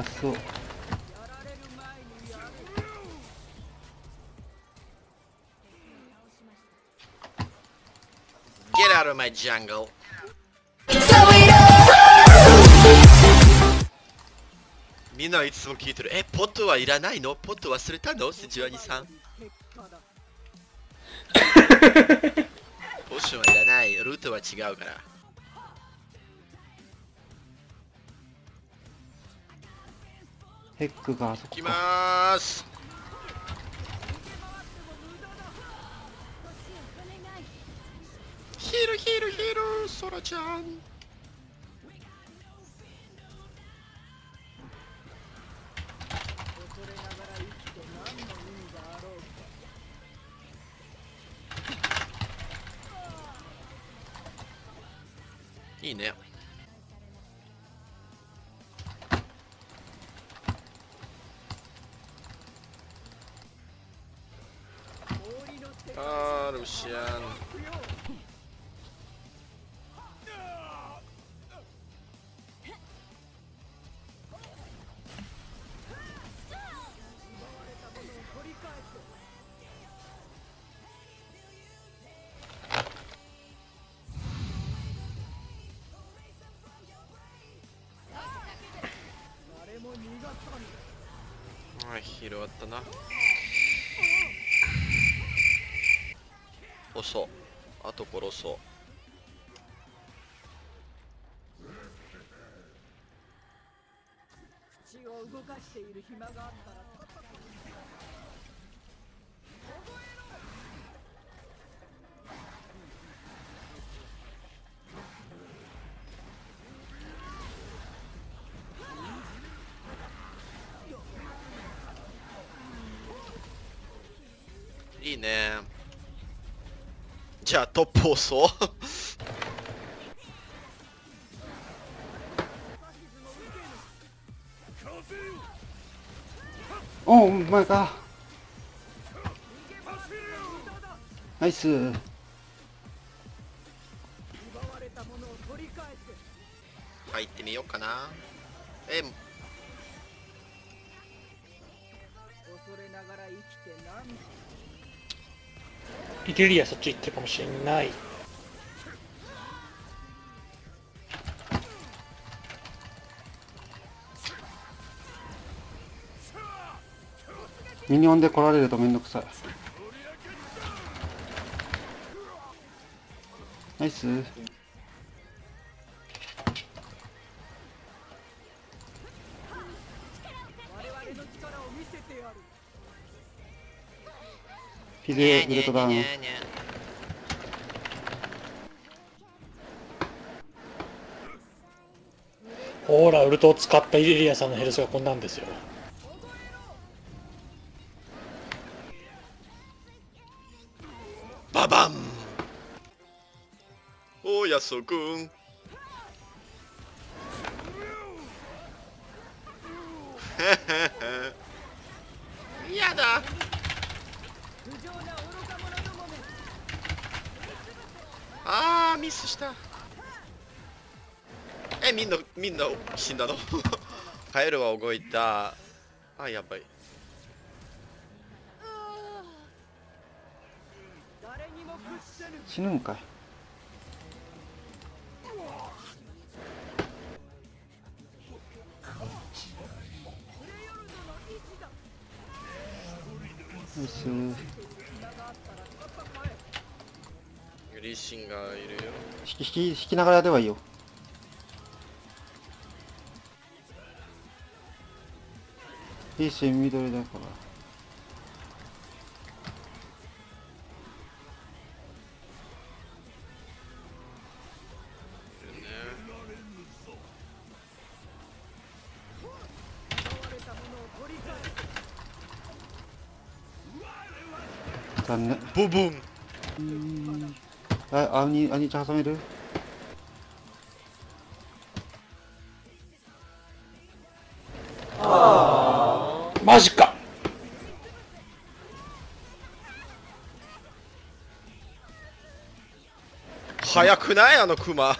難しそう。Get out of my jungle. みんないつも聞いてる。えポットはいらないの？ポット忘れたの？セジワニさん。ポッションはいらない。ルートは違うからヘックがあそこ行きまーす。ヒールヒールヒール。ソラちゃん。いいね。あールシアンあーヒール終わったな遅あと殺そう血を動かしている暇があっ。たらいいね。じゃあトップ押そう。おお前か。ナイス。奪われたものを取り返せ入ってみようかな。え恐れながら生きて何イケリアそっち行ってるかもしれない。ミニオンで来られるとめんどくさい。ナイス。フィズウルトダウン。ほらウルトを使ったイレリアさんのヘルスがこんなんですよ。ババン。おやそくん。やだ不浄な愚か者どもめあーミスした。えみんなみんな死んだの？カエルは動いた。あやばい。死ぬんかい。ナイスリシンがいるよ。引き引き引きながらやればいいよ。いいし緑だから。ボブンあ、アニ、アニちゃん挟めるマジか早くないあのクマ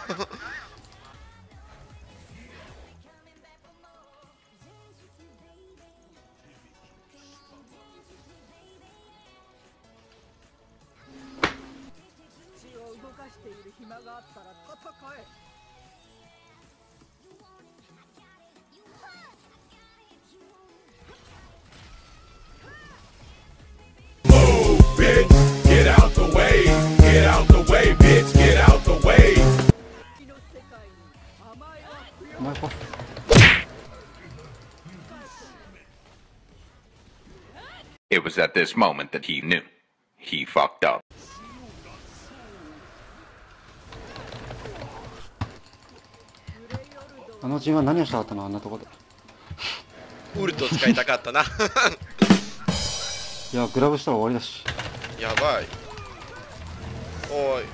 was at this moment that he knew. He fucked up. あの陣は何をしたかったの？あんなとこで。ウルト使いたかったな。いやグラブしたら終わりだし。やばい。おい。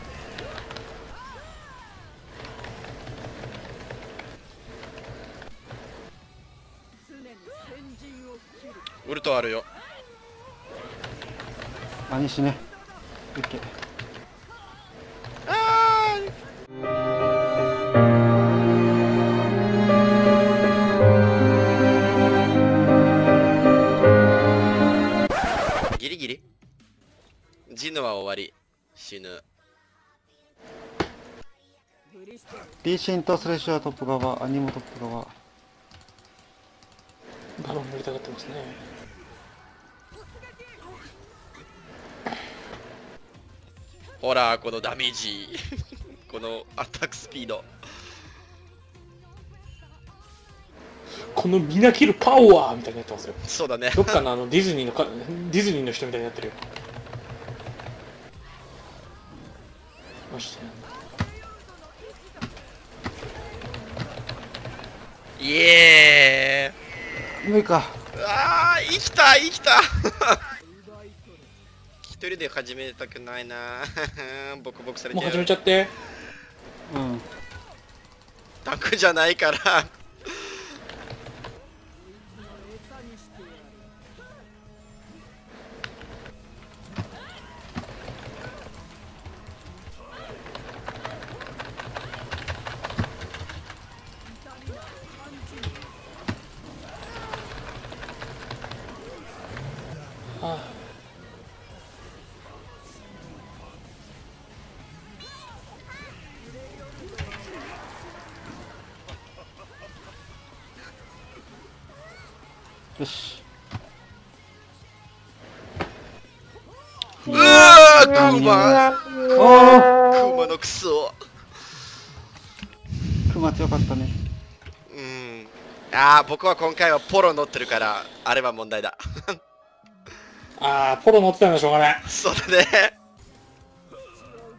ウルトあるよ兄死ねオッケーギリギリ。ジヌは終わり。死ぬリステル B シンとスレッシュはトップ側兄もトップ側バロン乗り。たがってますねほらこのダメージ。このアタックスピード。このみなきるパワーみたいになってますよ。そうだね。どっかのあのディズニーのかディズニーの人みたいになってるよ。マジで。イエ無理か。ーイあー生きた生きた。一人で始めたくないな。ボコボコされもう始めちゃって。うん。タンクじゃないからしうわークマおクマのクソークマ強かったねうんああ僕は今回はポロ乗ってるからあれは問題だあーポロ乗ってたのしょうがないそうだね血を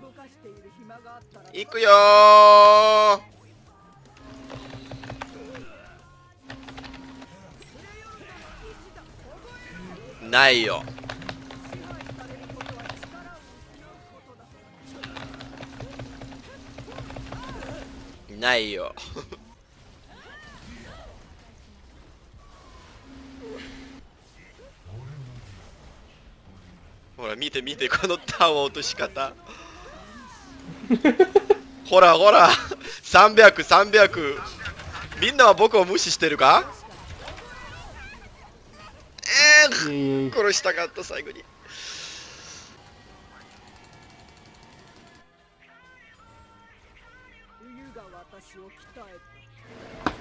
動かしている暇があったら行くよーないよ。ないよ。ほら見て見てこのタワー落とし方。ほらほら300300みんなは僕を無視してるかえいえいえいー、殺したかった最後に冬が私を鍛えた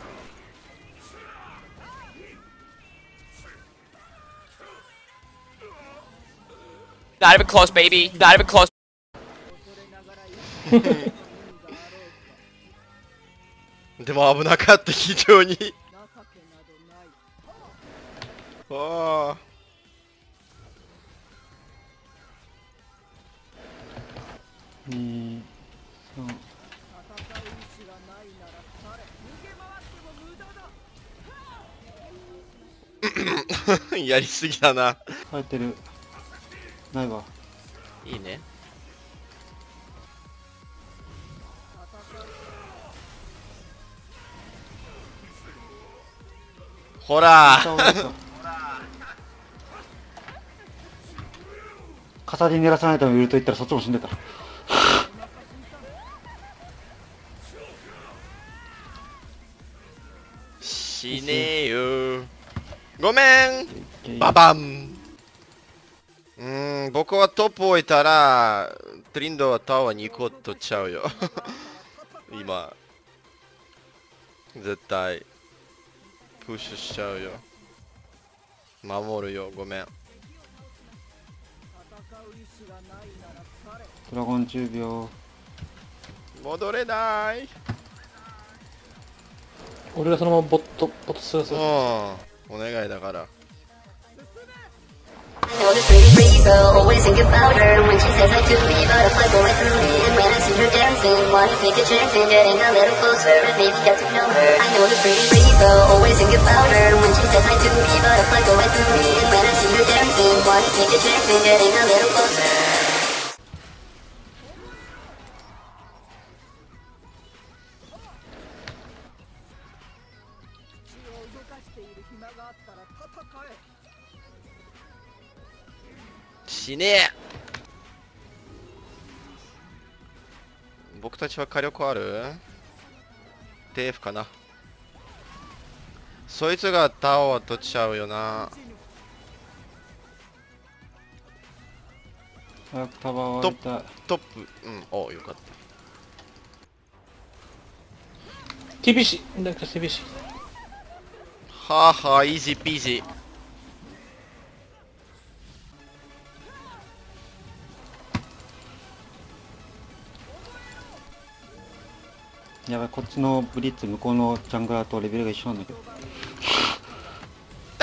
Not even close, baby. Not even close. でも危なかった非常に ああ二三戦う。意志がないなら去れ逃げ回っても無駄だやりすぎだな。入ってる。ないわ。いいね。ほら。片手に狙らさないために売ると言ったらそっちも死んでた死ねえよ。ごめん。ババン。うーん僕はトップ置いたらトリンドはタワーに行こうとちゃうよ。今。絶対。プッシュしちゃうよ。守るよごめんドラゴン10秒戻れない俺がそのままボットボットするすうんるお願いだから know this pretty pretty girl, always think about her When she says I do me, butterfly going through me And when I see her dancing, wanna take a chance And getting a little closer and maybe get to know her I know this pretty pretty girl, always think about her When she says I do me, butterfly going through me And when I see her dancing, wanna take a chance And getting a little closer している暇があったら戦え死ね。え僕たちは火力ある？テーフかな。そいつがタワー取っちゃうよな？早くタワーを割りたい。トップうんおよかった。TBC だから TBC はあはあイージーピージーやばいこっちのブリッツ向こうのジャングラーとレベルが一緒なんだけど。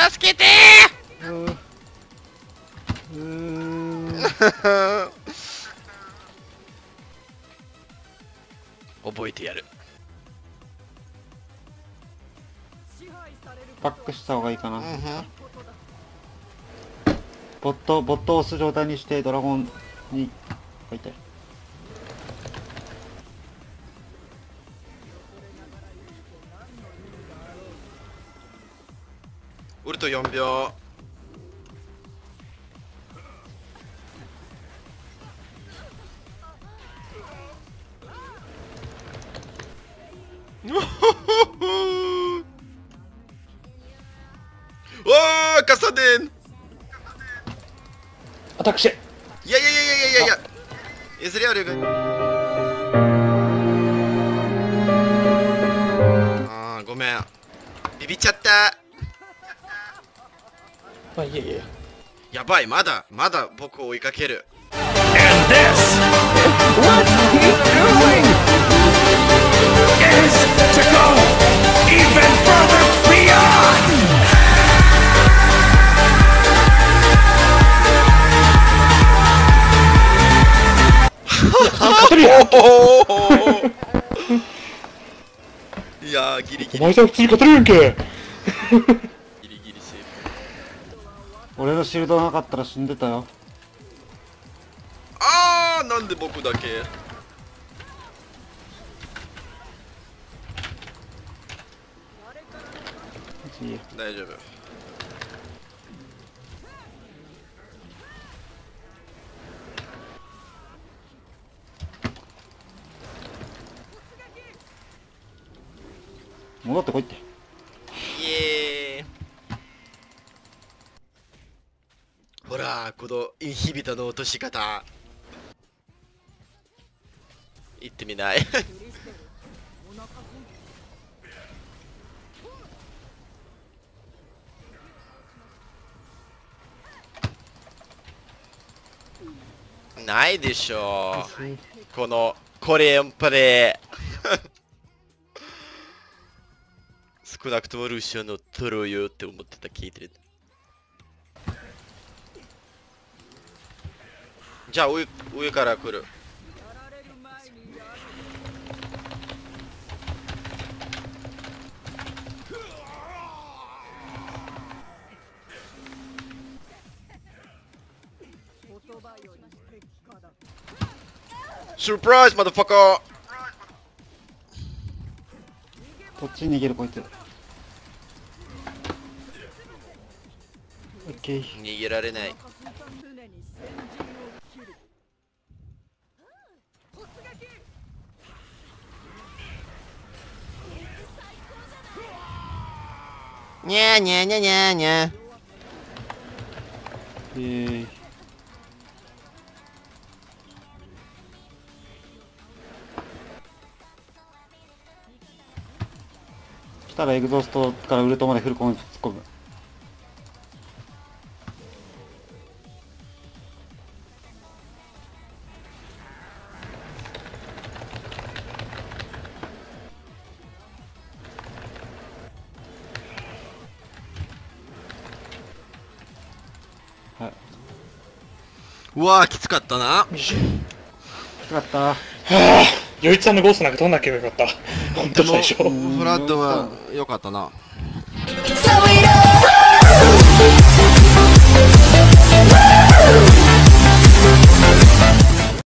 助けてうー！うーん。ー 覚えてやるバックした方がいいかな、ボットボットを押す状態にしてドラゴンに書いて。ウルト4秒。わ アタックしていやいやいやいやいや。いやエズレアルが。あーごめん。ビビっちゃった。まあいいやいやいややばいまだまだ僕を追いかける。And this, いやーギリギリ。お前さん普通に勝てるやんけ。ギリギリセーフ俺のシールドなかったら死んでたよ。あーなんで僕だけ？大丈夫戻ってこいって。イエーイ。ほらこのインヒビタの落とし方。行ってみない。ないでしょう。このコレオンプレイ。少なくともルシアのトロよって思ってた聞いてる。じゃあ上上から来る。やられる前にやる言葉より結果だサプライズマダファカーこっちに逃げるこいつけ逃げられない。にゃーにゃーにゃーにゃーにゃー。イエ来たらエグゾーストからウルトまでフルコン突っ込む。うわーきつかったなきつかった。よいちゃんのゴーストなんか取んなきゃよかった？本当最初。フラットは良かったな